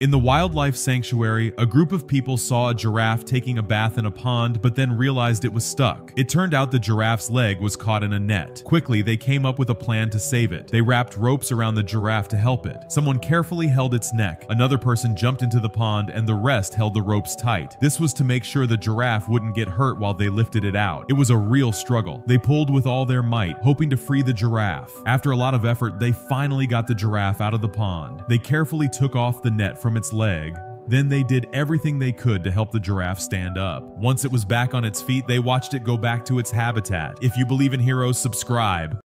In the wildlife sanctuary, a group of people saw a giraffe taking a bath in a pond but then realized it was stuck. It turned out the giraffe's leg was caught in a net. Quickly, they came up with a plan to save it. They wrapped ropes around the giraffe to help it. Someone carefully held its neck. Another person jumped into the pond and the rest held the ropes tight. This was to make sure the giraffe wouldn't get hurt while they lifted it out. It was a real struggle. They pulled with all their might, hoping to free the giraffe. After a lot of effort, they finally got the giraffe out of the pond. They carefully took off the net from its leg. Then they did everything they could to help the giraffe stand up. Once it was back on its feet, they watched it go back to its habitat. If you believe in heroes, subscribe.